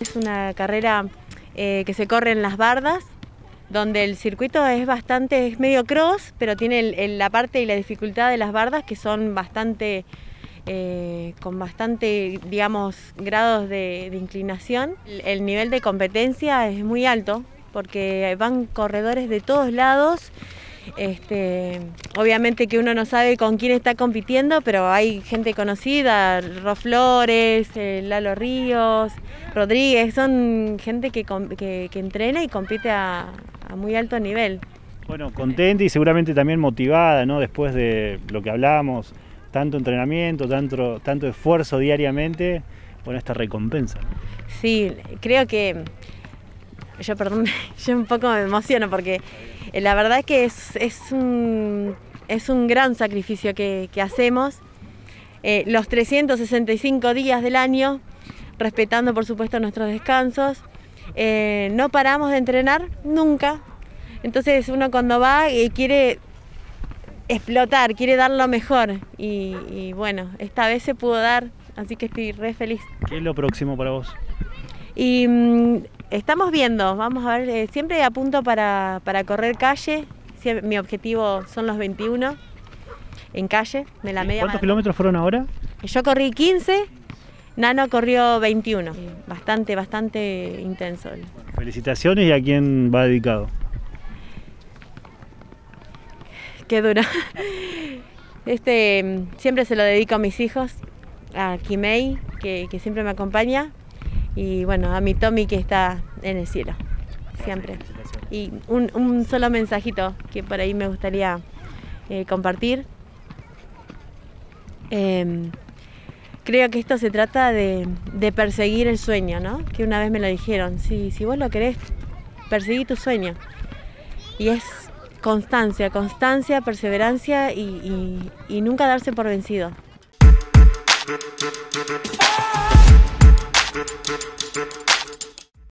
Es una carrera eh, que se corre en las bardas, donde el circuito es bastante, es medio cross, pero tiene la parte y la dificultad de las bardas que son bastante, eh, con bastante, digamos, grados de, inclinación. el nivel de competencia es muy alto, porque van corredores de todos lados este, obviamente que uno no sabe con quién está compitiendo, pero hay gente conocida, Ro Flores, eh, Lalo Ríos, Rodríguez, son gente que, entrena y compite a, muy alto nivel. Bueno, contenta y seguramente también motivada, ¿no? Después de lo que hablamos, tanto entrenamiento, tanto, tanto esfuerzo diariamente, bueno, esta recompensa. Sí, creo que yo, perdón, yo un poco me emociono porque eh, la verdad es que es, un, gran sacrificio que, hacemos. Eh, los 365 días del año, respetando por supuesto nuestros descansos. Eh, no paramos de entrenar nunca. Entonces uno cuando va quiere explotar, quiere dar lo mejor. Y, y, bueno, esta vez se pudo dar, así que estoy re feliz. ¿Qué es lo próximo para vos? Y mm, estamos viendo, vamos a ver, eh, siempre apunto para, para correr calle, mi objetivo son los 21 en calle, de la media. ¿Cuántos kilómetros fueron ahora? Yo corrí 15, Nano corrió 21, bastante, bastante intenso. Felicitaciones y a quién va dedicado. Qué duro. Este, siempre se lo dedico a mis hijos, a Kimei, que, que siempre me acompaña, y bueno, a mi Tommy que está en el cielo, siempre. Y un, solo mensajito que por ahí me gustaría eh, compartir. Em, creo que esto se trata de, perseguir el sueño, ¿no? Que una vez me lo dijeron, si, si vos lo querés, perseguí tu sueño. Y es constancia, constancia, perseverancia y nunca darse por vencido.